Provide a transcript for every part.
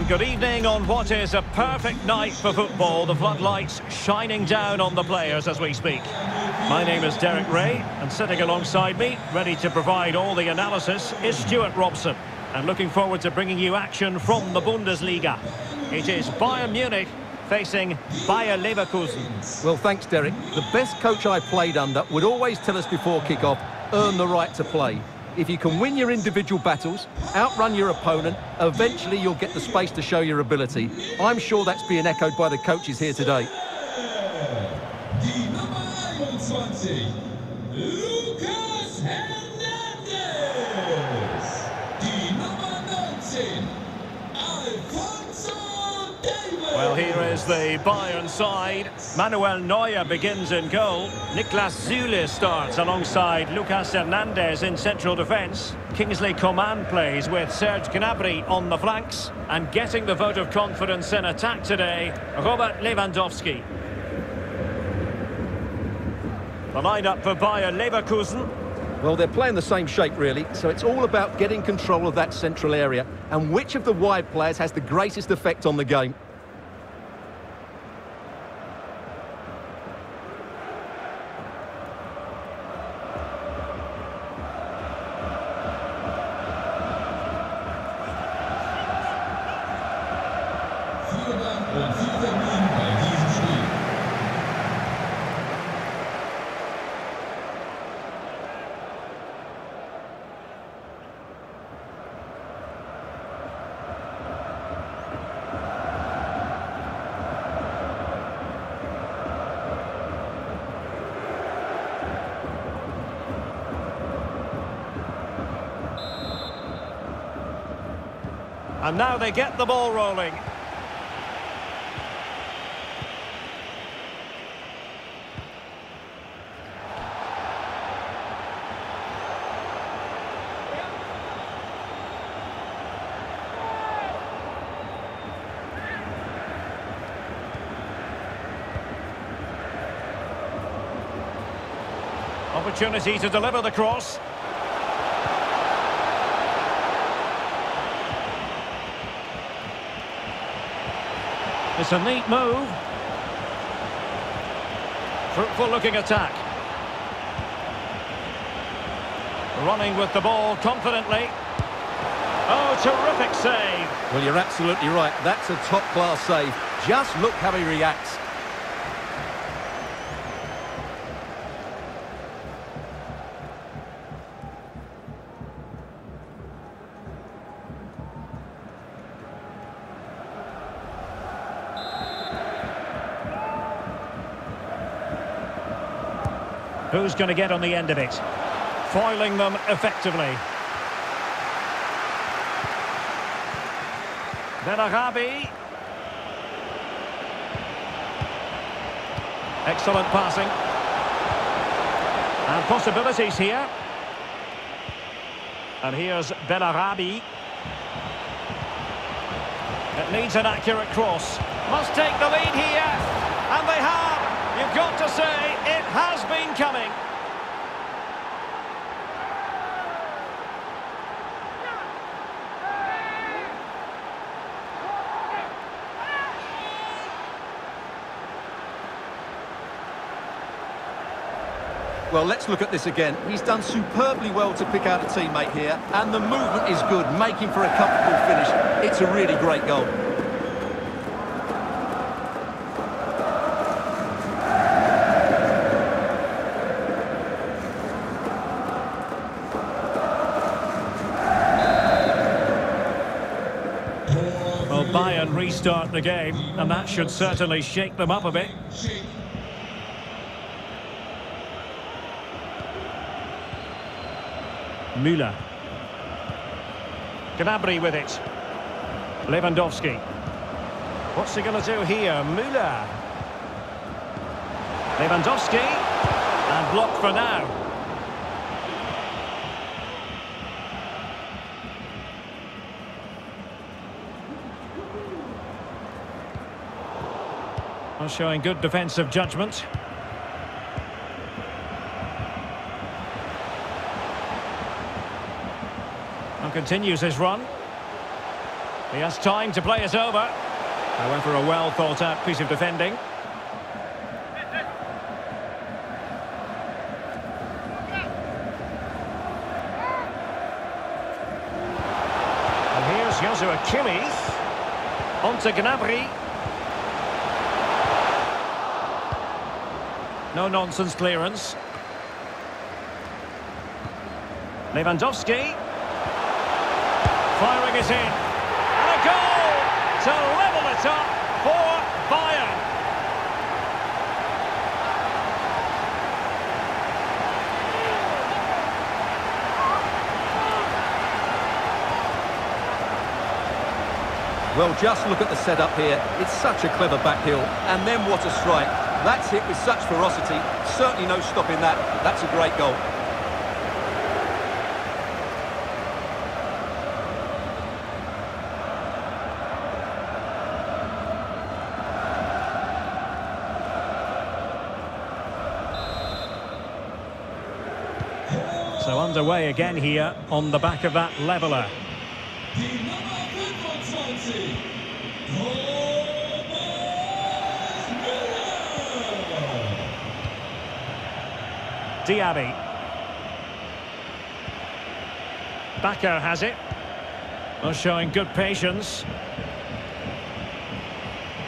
And good evening on what is a perfect night for football. The floodlights shining down on the players as we speak. My name is Derek Ray, and sitting alongside me, ready to provide all the analysis, is Stuart Robson. And looking forward to bringing you action from the Bundesliga. It is Bayern Munich facing Bayer Leverkusen. Well, thanks, Derek. The best coach I played under would always tell us before kick-off, earn the right to play. If you can win your individual battles, outrun your opponent, eventually you'll get the space to show your ability. I'm sure that's being echoed by the coaches here today. Die Nummer 21, Lucas. The Bayern side. Manuel Neuer begins in goal. Niklas Süle starts alongside Lucas Hernandez in central defence. Kingsley Coman plays with Serge Gnabry on the flanks. And getting the vote of confidence in attack today, Robert Lewandowski. The lineup for Bayer Leverkusen. Well, they're playing the same shape, really, so it's all about getting control of that central area and which of the wide players has the greatest effect on the game. And now they get the ball rolling. Opportunity to deliver the cross. It's a neat move. Fruitful looking attack. Running with the ball confidently. Oh, terrific save. Well, you're absolutely right. That's a top-class save. Just look how he reacts. Who's going to get on the end of it? Foiling them effectively. Bellarabi. Excellent passing. And possibilities here. And here's Bellarabi. It needs an accurate cross. Must take the lead here. And they have. You've got to say, has been coming. Well, let's look at this again. He's done superbly well to pick out a teammate here, and the movement is good, making for a comfortable finish. It's a really great goal. Well, Bayern restart the game, and that should certainly shake them up a bit. Müller. Gnabry with it. Lewandowski. What's he going to do here? Müller. Lewandowski. And blocked for now. Showing good defensive judgment. And continues his run. He has time to play it over. However, a well thought out piece of defending. And here's Joshua Kimmich. On to Gnabry. No nonsense clearance. Lewandowski. Firing it in. And a goal to level it up for Bayern. Well, just look at the setup here. It's such a clever back heel. And then what a strike. That's hit with such ferocity. Certainly no stopping that. That's a great goal. So underway again here on the back of that leveller. Die Nummer 25, Thomas Müller. Diaby. Bakker has it. Well, showing good patience.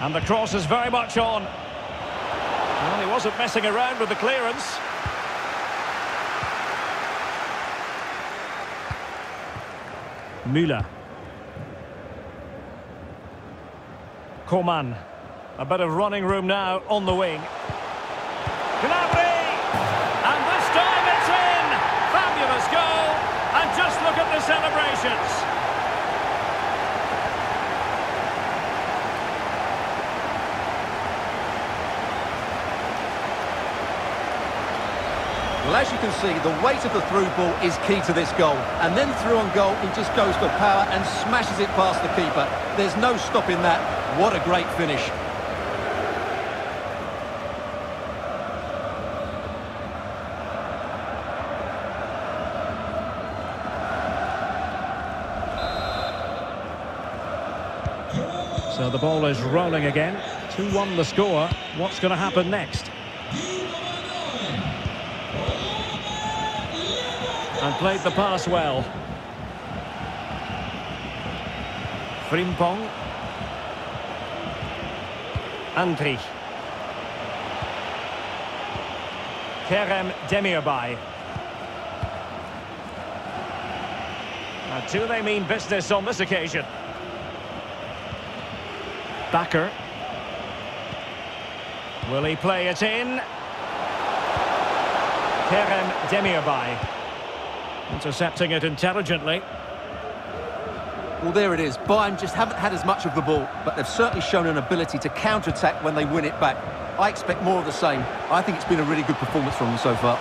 And the cross is very much on. Well, he wasn't messing around with the clearance. Müller. Coman. A bit of running room now on the wing. Celebrations. Well, as you can see, the weight of the through ball is key to this goal. And then through on goal, he just goes for power and smashes it past the keeper. There's no stopping that. What a great finish. The ball is rolling again. 2-1 the score. What's going to happen next? And played the pass well. Frimpong. Andri. Kerem Demirbay. Now, do they mean business on this occasion? Bakker. Will he play it in? Kerem Demirbay. Intercepting it intelligently. Well, there it is. Bayern just haven't had as much of the ball, but they've certainly shown an ability to counter-attack when they win it back. I expect more of the same. I think it's been a really good performance from them so far.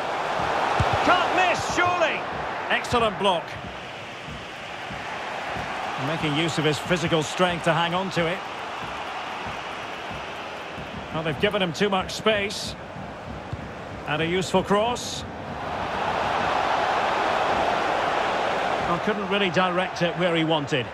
Can't miss, surely! Excellent block. Making use of his physical strength to hang on to it. Well, they've given him too much space. And a useful cross. Well, couldn't really direct it where he wanted.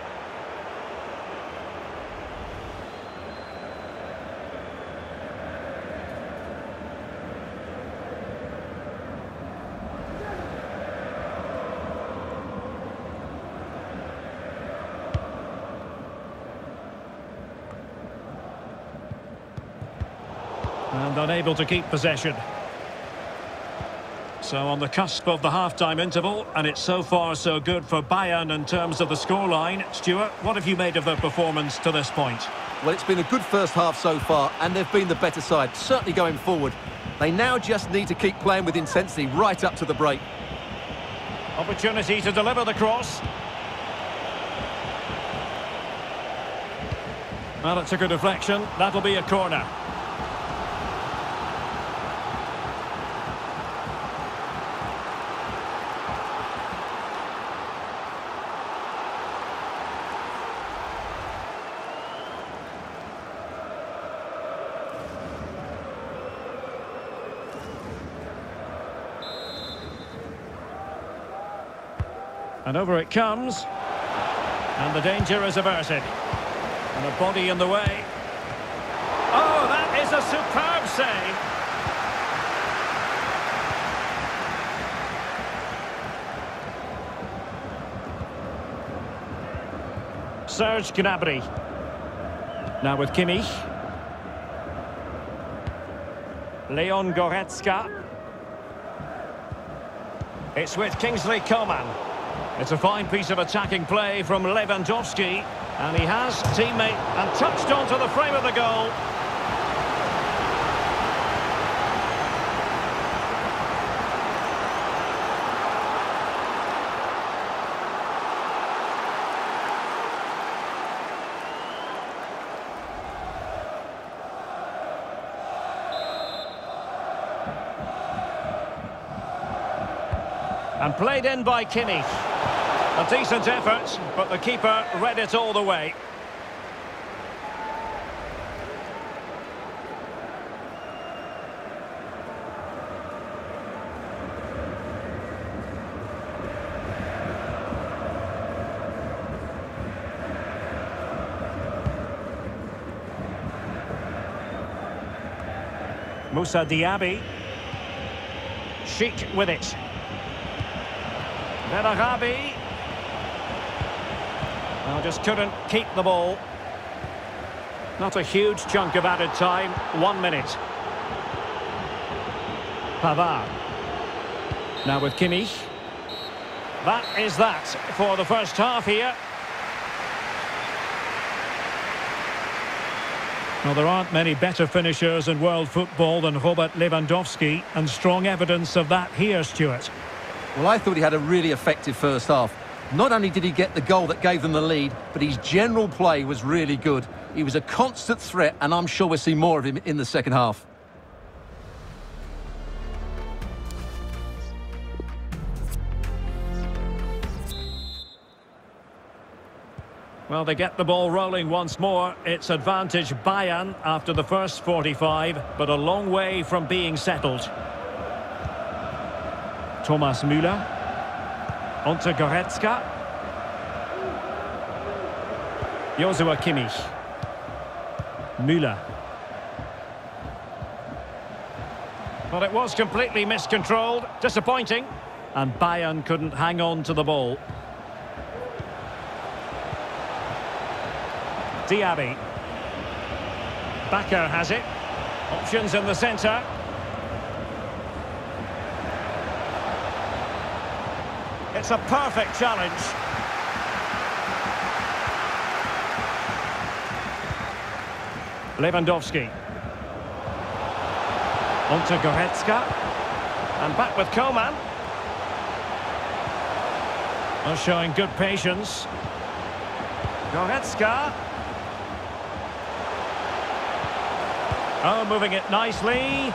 And unable to keep possession. So on the cusp of the half-time interval, and it's so far so good for Bayern in terms of the scoreline. Stuart, what have you made of their performance to this point? Well, it's been a good first half so far, and they've been the better side, certainly going forward. They now just need to keep playing with intensity right up to the break. Opportunity to deliver the cross. Well, it took a deflection. That'll be a corner. And over it comes. And the danger is averted. And a body in the way. Oh, that is a superb save. Serge Gnabry. Now with Kimmich. Leon Goretzka. It's with Kingsley Coman. It's a fine piece of attacking play from Lewandowski. And he has teammate and touched onto the frame of the goal. And played in by Kimmich. A decent effort, but the keeper read it all the way. Moussa Diaby. Schick with it. Bellarabi. Well, just couldn't keep the ball. Not a huge chunk of added time. One minute. Pavard. Now with Kimmich. That is that for the first half here. Well, there aren't many better finishers in world football than Robert Lewandowski, and strong evidence of that here, Stuart. Well, I thought he had a really effective first half. Not only did he get the goal that gave them the lead, but his general play was really good. He was a constant threat, and I'm sure we'll see more of him in the second half. Well, they get the ball rolling once more. It's advantage Bayern after the first 45, but a long way from being settled. Thomas Müller. Onto Goretzka. Joshua Kimmich. Müller. But it was completely miscontrolled. Disappointing. And Bayern couldn't hang on to the ball. Diaby. Bakker has it. Options in the centre. It's a perfect challenge. Lewandowski. On Onto Goretzka. And back with Coman. Well, showing good patience. Goretzka. Oh, moving it nicely.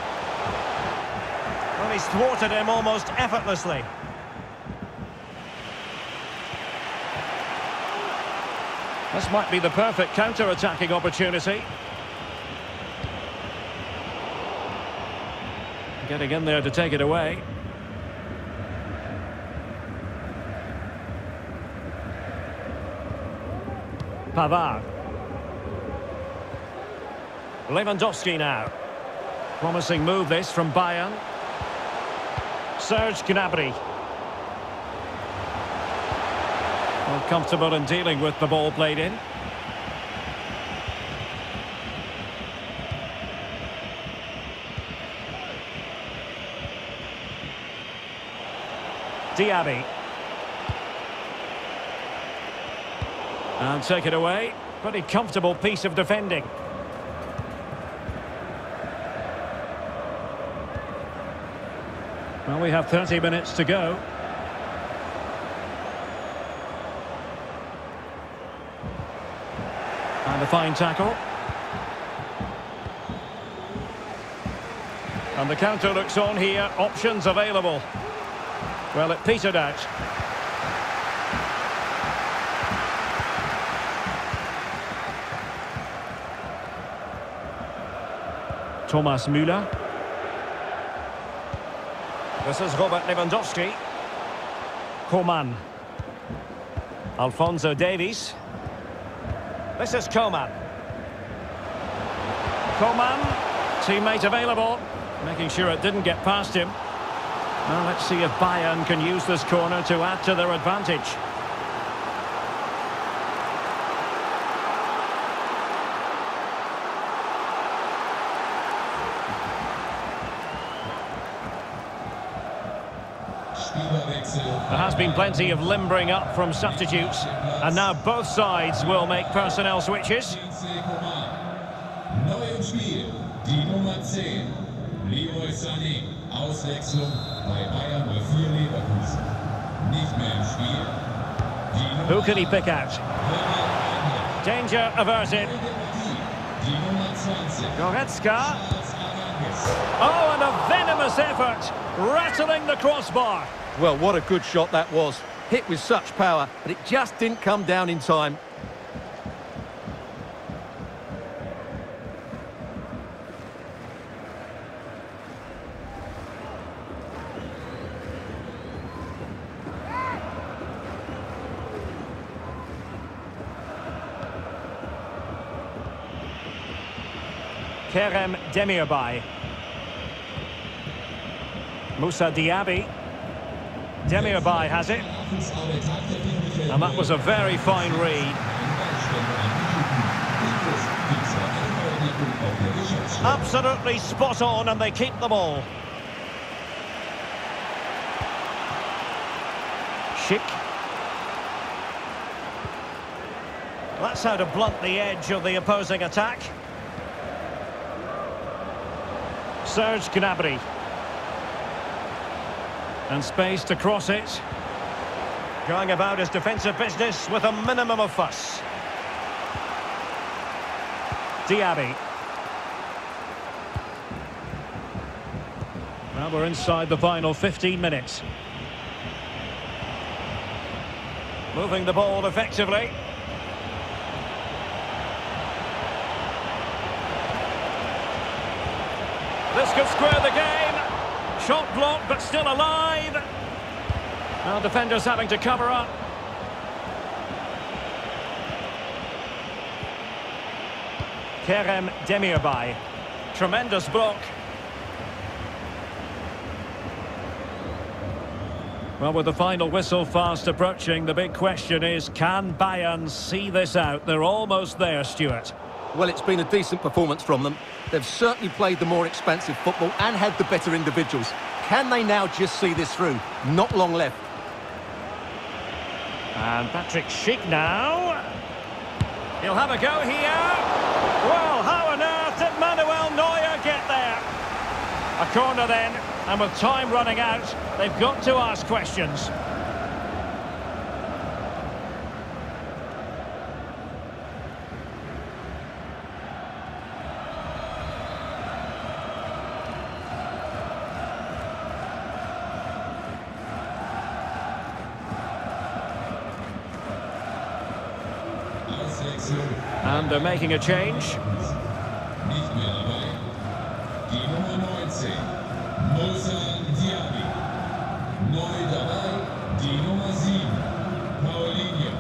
Well, he's thwarted him almost effortlessly. This might be the perfect counter-attacking opportunity. Getting in there to take it away. Pavard. Lewandowski now. Promising move this from Bayern. Serge Gnabry. Well, comfortable in dealing with the ball played in. Diaby. And take it away. Pretty comfortable piece of defending. Well, we have 30 minutes to go. And a fine tackle. And the counter looks on here. Options available. Well, it petered out. Thomas Müller. This is Robert Lewandowski. Coman. Alphonso Davies. This is Coman. Coman, teammate available, making sure it didn't get past him. Well, let's see if Bayern can use this corner to add to their advantage. Has been plenty of limbering up from substitutes, and now both sides will make personnel switches. Neu im Spiel, die Nummer 10, Leroy Sané, Auswechslung bei Bayer 04 Leverkusen. Nicht mehr im Spiel, die Who can he pick out? Danger averted. die Nummer 20, Goretzka. Oh, and a venomous effort, rattling the crossbar. Well, what a good shot that was. Hit with such power, but it just didn't come down in time. Kerem Demirbay. Moussa Diaby. Demirbay has it, and that was a very fine read. Absolutely spot on, and they keep the ball. Schick. That's how to blunt the edge of the opposing attack. Serge Gnabry. And space to cross it. Going about his defensive business with a minimum of fuss. Diaby. Now we're inside the final 15 minutes. Moving the ball effectively. This could square the game. Shot blocked, but still alive. Now defenders having to cover up. Kerem Demirbay. Tremendous block. Well, with the final whistle fast approaching, the big question is, can Bayern see this out? They're almost there, Stuart. Well, it's been a decent performance from them. They've certainly played the more expansive football and had the better individuals. Can they now just see this through? Not long left. And Patrik Schick now. He'll have a go here. Well, how on earth did Manuel Neuer get there? A corner then, and with time running out, they've got to ask questions. And they're making a change. nicht mehr dabei. Die Nummer 19, Moussa Diaby. Neu dabei, die Nummer 7, Paulinho.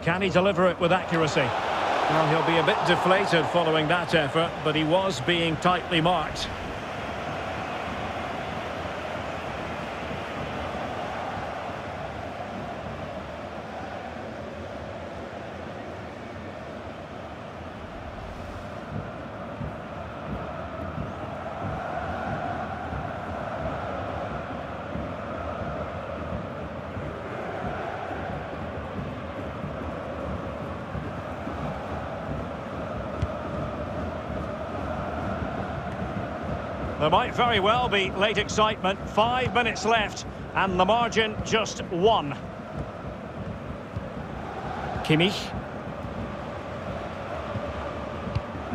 Can he deliver it with accuracy? Well, he'll be a bit deflated following that effort, but he was being tightly marked. There might very well be late excitement. Five minutes left, and the margin just one. Kimmich.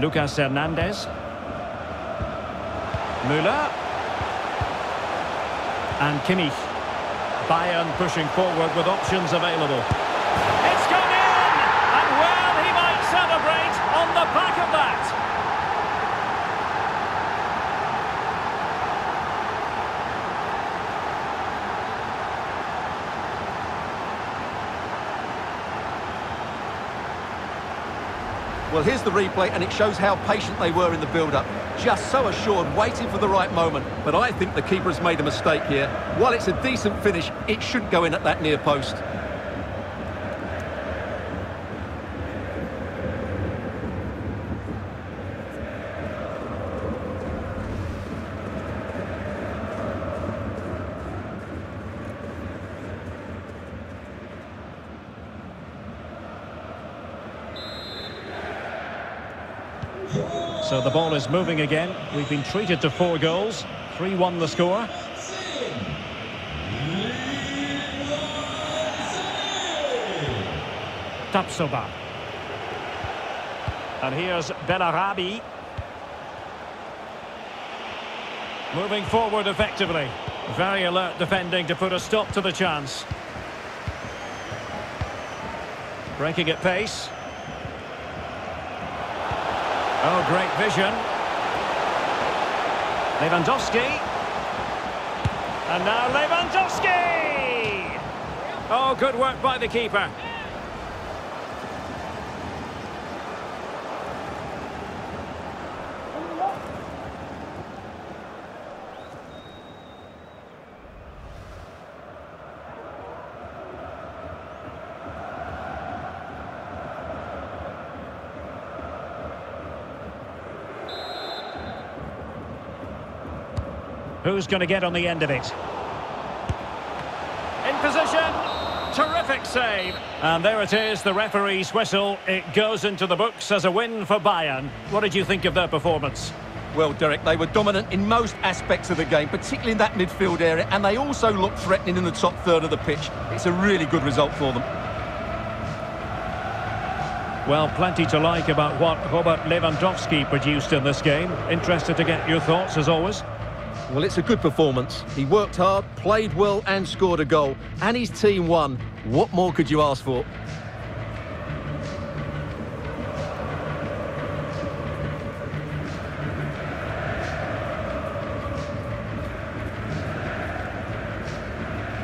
Lucas Hernandez. Müller. And Kimmich. Bayern pushing forward with options available. It's gone in! And well, he might celebrate on the back of that. Well, here's the replay, and it shows how patient they were in the build-up. Just so assured, waiting for the right moment. But I think the keeper has made a mistake here. While it's a decent finish, it shouldn't go in at that near post. So the ball is moving again. We've been treated to four goals. 3-1 the score. Tapsoba. And here's Bellarabi. Moving forward effectively. Very alert defending to put a stop to the chance. Breaking at pace. Oh, great vision. Lewandowski. And now Lewandowski! Oh, good work by the keeper. Who's going to get on the end of it? In position. Terrific save. And there it is, the referee's whistle. It goes into the books as a win for Bayern. What did you think of their performance? Well, Derek, they were dominant in most aspects of the game, particularly in that midfield area, and they also looked threatening in the top third of the pitch. It's a really good result for them. Well, plenty to like about what Robert Lewandowski produced in this game. Interested to get your thoughts, as always. Well, it's a good performance. He worked hard, played well and scored a goal. And his team won. What more could you ask for?